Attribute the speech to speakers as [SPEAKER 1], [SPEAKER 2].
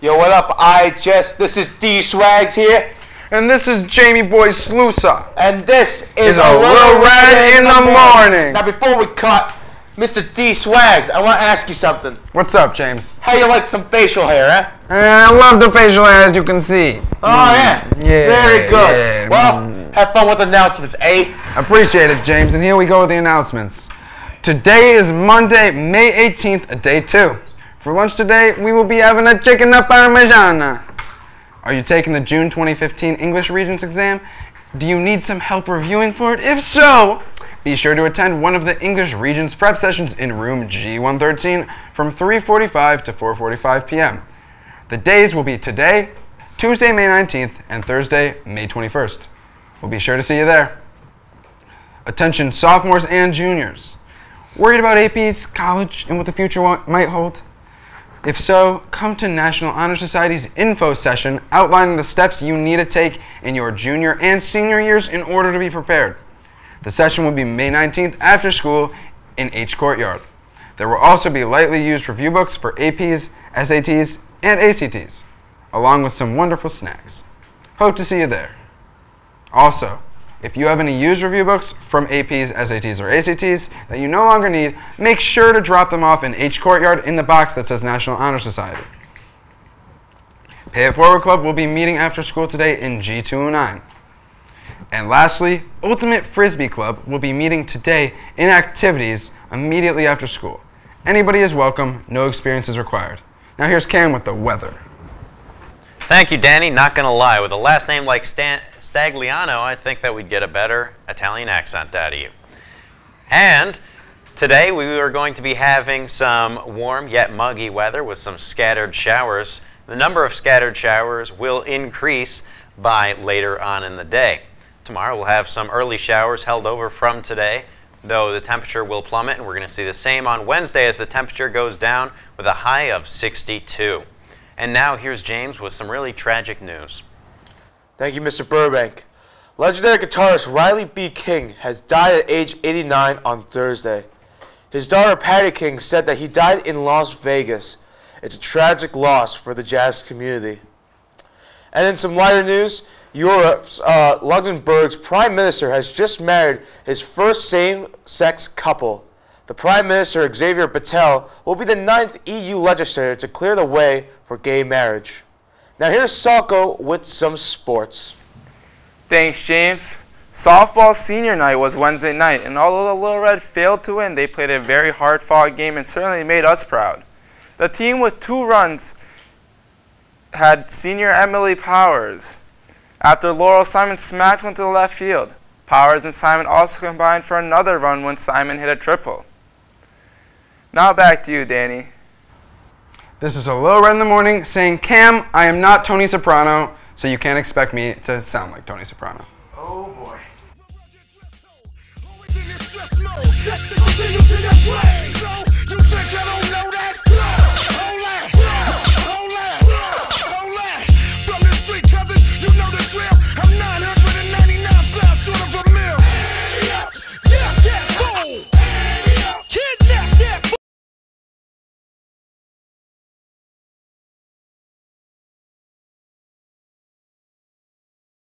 [SPEAKER 1] Yo, what up? I just this is D Swags here,
[SPEAKER 2] And this is Jamie Boy Slusa.
[SPEAKER 1] and this is
[SPEAKER 2] Is a Little Red in the morning.
[SPEAKER 1] Now, before we cut, Mr. D Swags, I want to ask you something.
[SPEAKER 2] What's up, James?
[SPEAKER 1] How you like some facial hair, huh?
[SPEAKER 2] I love the facial hair, as you can see.
[SPEAKER 1] Oh yeah,
[SPEAKER 2] yeah,
[SPEAKER 1] very good.
[SPEAKER 2] yeah,
[SPEAKER 1] Well,
[SPEAKER 2] mm.
[SPEAKER 1] have fun with announcements, eh?
[SPEAKER 2] Appreciate it, James. And here we go with the announcements. Today is Monday, May 18th, day two. For lunch today, we will be having a chicken parmigiana. Are you taking the June 2015 English Regents exam? Do you need some help reviewing for it? If so, be sure to attend one of the English Regents prep sessions in room G113 from 3:45 to 4:45 p.m. The days will be today, Tuesday, May 19th, and Thursday, May 21st. We'll be sure to see you there. Attention sophomores and juniors. Worried about APs, college, and what the future might hold? If so, come to National Honor Society's info session outlining the steps you need to take in your junior and senior years in order to be prepared. The session will be May 19th after school in H Courtyard. There will also be lightly used review books for APs, SATs, and ACTs, along with some wonderful snacks. Hope to see you there. Also, if you have any used review books from APs, SATs, or ACTs that you no longer need, make sure to drop them off in H Courtyard in the box that says National Honor Society. Pay It Forward Club will be meeting after school today in G209. And lastly, Ultimate Frisbee Club will be meeting today in activities immediately after school. Anybody is welcome, no experience is required. Now here's Cam with the weather.
[SPEAKER 3] Thank you, Danny. Not gonna lie, with a last name like Stan- Stagliano, I think that we'd get a better Italian accent out of you. And today we are going to be having some warm yet muggy weather with some scattered showers. The number of scattered showers will increase by later on in the day. Tomorrow we'll have some early showers held over from today, though the temperature will plummet, and we're going to see the same on Wednesday as the temperature goes down with a high of 62. And now here's James with some really tragic news.
[SPEAKER 1] Thank you, Mr. Burbank. Legendary guitarist Riley B. King has died at age 89 on Thursday. His daughter Patty King said that he died in Las Vegas. It's a tragic loss for the jazz community. And in some lighter news, Europe's uh, Luxembourg's prime minister has just married his first same-sex couple. The prime minister Xavier Bettel will be the ninth EU legislator to clear the way for gay marriage. Now here's Salko with some sports.
[SPEAKER 4] Thanks, James. Softball senior night was Wednesday night, and although the Little Red failed to win, they played a very hard fought game and certainly made us proud. The team with two runs had senior Emily Powers. After Laurel, Simon smacked one to the left field. Powers and Simon also combined for another run when Simon hit a triple. Now back to you, Danny.
[SPEAKER 2] This is a Little Red in the Morning saying, Cam, I am not Tony Soprano, so you can't expect me to sound like Tony Soprano.
[SPEAKER 1] Oh boy.